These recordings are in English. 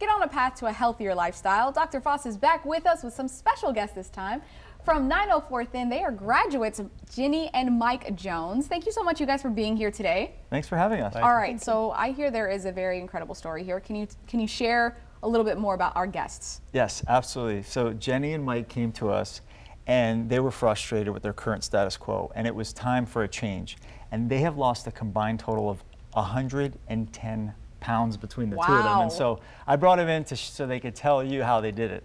Get on a path to a healthier lifestyle. Dr. Foss is back with us with some special guests this time. From 904 Thin, they are graduates, of Ginnie and Mike Jones. Thank you so much, you guys, for being here today. Thanks for having us. All right, so I hear there is a very incredible story here. Can you can you share a little bit more about our guests? Yes, absolutely. So Ginnie and Mike came to us and they were frustrated with their current status quo and it was time for a change. And they have lost a combined total of 110 pounds between the wow. two of them. And so I brought them in to so they could tell you how they did it.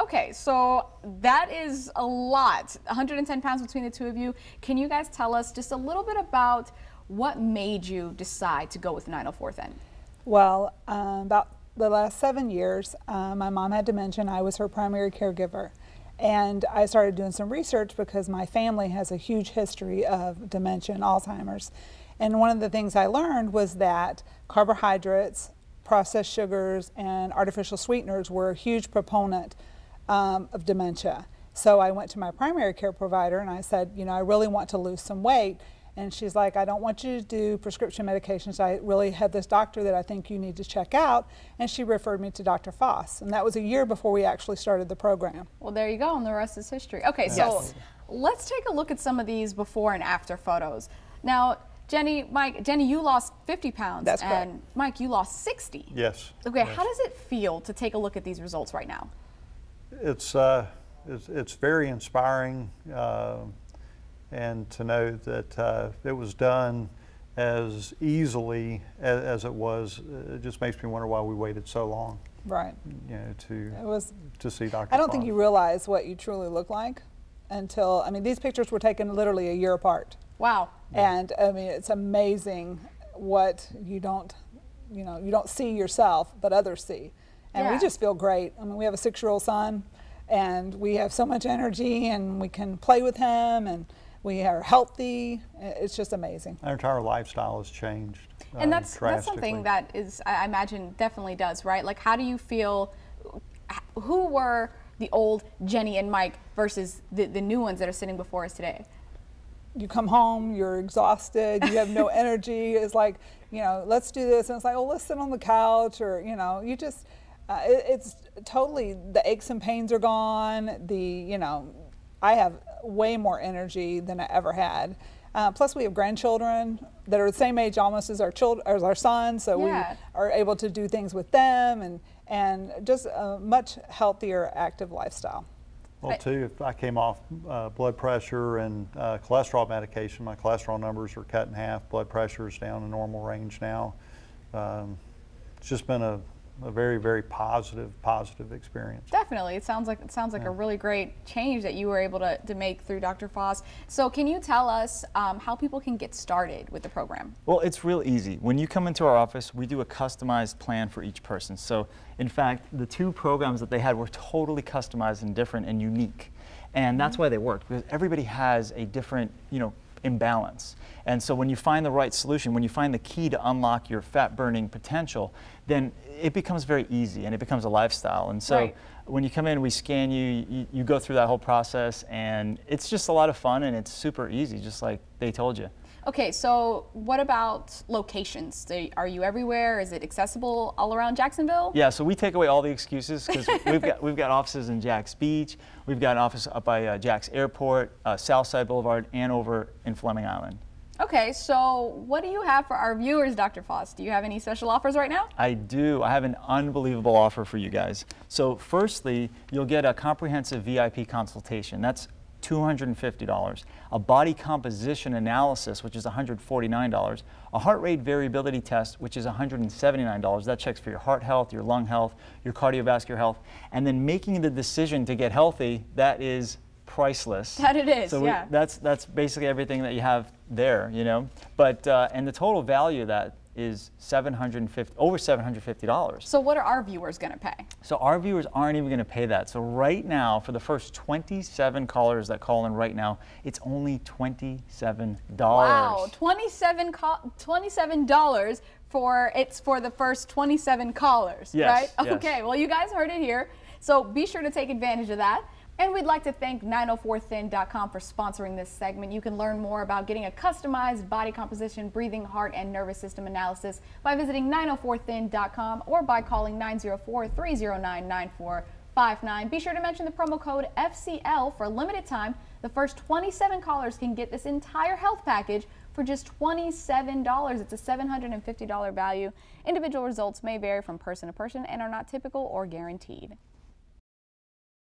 Okay, so that is a lot, 110 pounds between the two of you. Can you guys tell us just a little bit about what made you decide to go with 904 Thin? Well, um, about the last seven years, uh, my mom had dementia. I was her primary caregiver. And I started doing some research because my family has a huge history of dementia and Alzheimer's. And one of the things I learned was that carbohydrates, processed sugars, and artificial sweeteners were a huge proponent um, of dementia. So I went to my primary care provider and I said, you know, I really want to lose some weight. And she's like, I don't want you to do prescription medications. I really have this doctor that I think you need to check out. And she referred me to Dr. Foss. And that was a year before we actually started the program. Well, there you go, and the rest is history. Okay, so yes. let's take a look at some of these before and after photos. Now, Ginnie, Mike, Ginnie, you lost 50 pounds. That's and correct. Mike, you lost 60. Yes. Okay, yes. how does it feel to take a look at these results right now? It's, uh, it's, it's, very inspiring uh, and to know that uh, it was done as easily as, as, it was, it just makes me wonder why we waited so long. Right. You know, to, it was, to see Dr. I don't Foss. think you realize what you truly look like until, I mean, these pictures were taken literally a year apart. Wow. And I mean, it's amazing what you don't, you know, you don't see yourself, but others see. And yeah. we just feel great. I mean, we have a six-year-old son, and we have so much energy, and we can play with him, and we are healthy. It's just amazing. Our entire lifestyle has changed. And uh, that's that's something that is, I imagine, definitely does, right? Like, how do you feel? Who were the old Ginnie and Mike versus the, the new ones that are sitting before us today? You come home, you're exhausted, you have no energy. It's like, you know, let's do this. And it's like, oh, let's sit on the couch or, you know, you just, uh, it, it's totally, the aches and pains are gone. The, you know, I have way more energy than I ever had. Uh, plus, we have grandchildren that are the same age almost as our children, as our sons, so yeah. we are able to do things with them and and just a much healthier, active lifestyle. Well, too, if I came off uh, blood pressure and uh, cholesterol medication, my cholesterol numbers are cut in half. Blood pressure is down to normal range now. Um, it's just been a, a, very, very positive, positive experience. Definitely, it sounds like it sounds like yeah. a really great change that you were able to, to make through Dr. Foss. So, can you tell us um, how people can get started with the program? Well, it's real easy. When you come into our office, we do a customized plan for each person. So, in fact, the two programs that they had were totally customized and different and unique. And that's mm-hmm. why they worked, because everybody has a different, you know, imbalance. And so when you find the right solution, when you find the key to unlock your fat burning potential, then it becomes very easy and it becomes a lifestyle. And so right. when you come in, we scan you, you, you go through that whole process, and it's just a lot of fun and it's super easy, just like they told you. Okay, so what about locations? Are you everywhere? Is it accessible all around Jacksonville? Yeah, so we take away all the excuses because we've got we've got offices in Jax Beach, we've got an office up by uh, Jax Airport, uh, Southside Boulevard, and over in Fleming Island. Okay, so what do you have for our viewers, Dr. Foss? Do you have any special offers right now? I do. I have an unbelievable offer for you guys. So firstly, you'll get a comprehensive VIP consultation. That's $250, a body composition analysis, which is $149, a heart rate variability test, which is $179. That checks for your heart health, your lung health, your cardiovascular health, and then making the decision to get healthy, that is priceless. That it is, so we, yeah. That's, that's basically everything that you have there, you know. But, uh, and the total value of that is 750 over $750. So what are our viewers going to pay? So our viewers aren't even going to pay that. So right now, for the first 27 callers that call in right now, it's only $27. Wow, 27 $27 for it's for the first 27 callers, yes, right? Yes. Okay, well you guys heard it here. So be sure to take advantage of that. And we'd like to thank 904thin.com for sponsoring this segment. You can learn more about getting a customized body composition, breathing, heart, and nervous system analysis by visiting 904thin.com or by calling 904 309 9459. Be sure to mention the promo code FCL for a limited time. The first 27 callers can get this entire health package for just $27. It's a $750 value. Individual results may vary from person to person and are not typical or guaranteed.